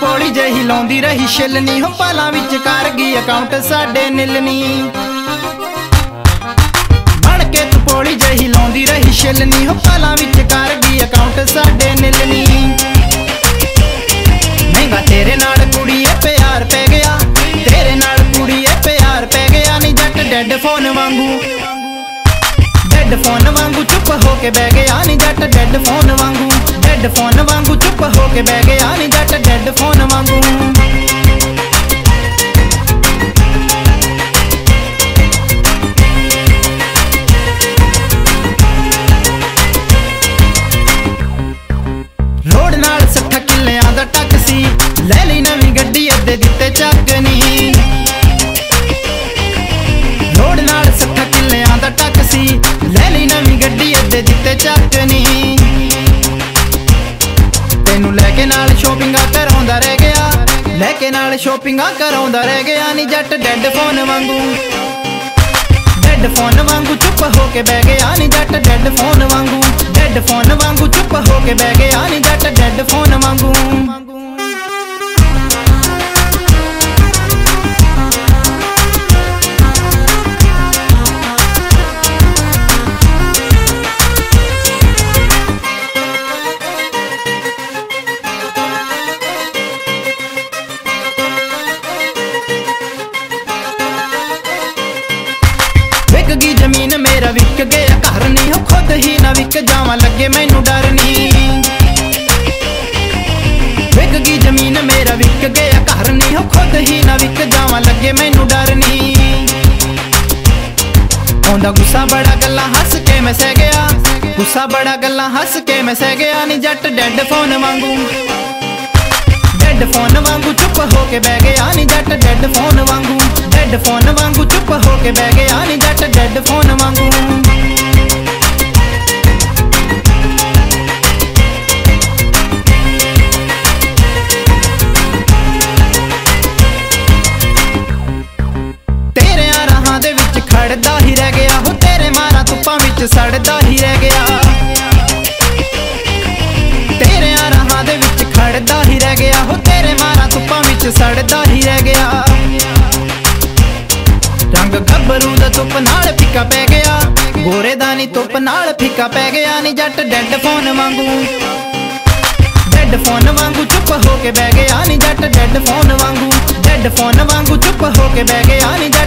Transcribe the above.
Poly ਤੂੰ ਜਹੀ ਲਾਉਂਦੀ ਰਹੀ ਛਿਲਨੀ ਹੋ ਪਾਲਾਂ ਵਿੱਚ ਕਰ ਗਈ ਅਕਾਊਂਟ ਸਾਡੇ ਨਿਲਨੀ ਬਣ ਕੇ ਤੂੰ ਪੋਲੀ ਜਹੀ ਲਾਉਂਦੀ ਰਹੀ ਛਿਲਨੀ ਹੋ ਪਾਲਾਂ ਵਿੱਚ ਕਰ ਗਈ ਅਕਾਊਂਟ ਸਾਡੇ ਨਿਲਨੀ ਮਹਿੰਗਾ ਤੇਰੇ ਨਾਲ ਕੁੜੀਏ, ਪਿਆਰ ਪੈ ਗਿਆ। ਤੇਰੇ ਨਾਲ ਕੁੜੀਏ, ਪਿਆਰ ਪੈ ਗਿਆ। ਨਹੀਂ ਜੱਟ ਡੈਡ ਫੋਨ ਵਾਂਗੂ। ਡੈਡ ਫੋਨ ਵਾਂਗੂ ਚੁੱਪ ਹੋ ਕੇ ਬਹਿ ਗਿਆ ਨਹੀਂ ਜੱਟ ਡੈਡ ਫੋਨ ਵਾਂਗੂ ਡੈਡ ਫੋਨ ਵਾਂਗੂ ਚੁੱਪ ਹੋ ਕੇ ਬਹਿ ਗਿਆ ਨਹੀਂ ਜੱਟ ਡੈਡ ਫੋਨ ਵਾਂਗੂ ਰੋਡ ਨਾਲ 60 ਗੱਡੀ ਦਿੱਤੇ ਚੱਕ ਤੈਨੂੰ ਲੈ ਕੇ ਨਾਲ ਸ਼ੋਪਿੰਗਾਂ ਕਰਾਉਂਦਾ ਰਹਿ ਗਿਆ। ਲੈ ਕੇ ਨਾਲ ਸ਼ੋਪਿੰਗਾਂ ਕਰਾਉਂਦਾ ਰਹਿ ਗਿਆ ਨਹੀਂ ਜੱਟ ਡੈਡ ਫੋਨ ਵਾਂਗੂ। ਡੈਡ ਫੋਨ ਵਾਂਗੂ ਚੁੱਪ ਹੋ ਕੇ ਬਹਿ ਗਿਆ ਨੀ ਜੱਟ ਡੈਡ ਫੋਨ ਵਾਂਗੂ। ਡੈਡ ਫੋਨ ਵਾਂਗੂ ਚੁੱਪ ਹੋ ਕੇ ਬਹਿ ਗਿਆ ਨੀ ਜੱਟ ਡੈਡ ਫੋਨ ਵਾਂਗੂ। ਗਈ ਜ਼ਮੀਨ ਮੇਰਾ ਵਿਕ ਗਿਆ ਘਰ ਨਹੀਂ ਹੋ ਖੁਦ ਹੀ ਨਾ ਵਿਕ ਜਾਵਾਂ, ਲੱਗੇ ਮੈਨੂੰ ਡਰ ਨਹੀਂ। ਵਿਕ ਗਈ ਜ਼ਮੀਨ ਮੇਰਾ ਵਿਕ ਗਿਆ ਘਰ ਨਹੀਂ ਹੋ ਖੁਦ ਹੀ ਨਾ ਵਿਕ ਜਾਵਾਂ, ਲੱਗੇ ਮੈਨੂੰ ਡਰ ਨਹੀਂ। ਆਉਂਦਾ ਗੁੱਸਾ, ਬੜਾ ਗੱਲਾਂ ਹੱਸ ਕੇ ਮੈਂ ਸਹਿ ਗਿਆ। ਗੁੱਸਾ, ਬੜਾ ਗੱਲਾਂ ਹੱਸ ਕੇ ਮੈਂ ਸਹਿ ਗਿਆ। ਨਹੀਂ ਜੱਟ ਡੈਡ ਫੋਨ ਵਾਂਗੂ। ਡੈਡ ਫੋਨ ਵਾਂਗੂ ਚੁੱਪ ਹੋ ਕੇ ਬਹਿ ਗਿਆ ਨਹੀਂ ਜੱਟ ਡੈਡ ਫੋਨ ਵਾਂਗੂ। ਡੈਡ ਫੋਨ ਵਾਂਗੂ ਚੁੱਪ ਹੋ ਕੇ ਬਹਿ ਗਿਆ ਨਹੀਂ ਜੱਟ ਡੈੱਡ ਫੋਨ ਵਾਂਗੂ। ਸੜਦਾ ਹੀ ਰਹਿ ਗਿਆ। ਰੰਗ ਗੱਭਰੂ ਦਾ ਧੁੱਪ ਨਾਲ ਫਿੱਕਾ ਪੈ ਗਿਆ। ਗੋਰੇ ਦਾ ਨੀ ਧੁੱਪ ਨਾਲ ਫਿੱਕਾ ਪੈ ਗਿਆ, ਨੀ ਜੱਟ ਡੈੱਡ ਫੋਨ ਵਾਂਗੂ। ਡੈਡ ਫੋਨ ਵਾਂਗੂ ਚੁੱਪ ਹੋ ਕੇ ਬਹਿ ਗਿਆ, ਨੀ ਜੱਟ ਡੈਡ ਫੋਨ ਵਾਂਗੂ। ਡੈਡ ਫੋਨ ਵਾਂਗੂ ਚੁੱਪ ਹੋ ਕੇ ਬਹਿ ਗਿਆ, ਨੀ ਜੱਟ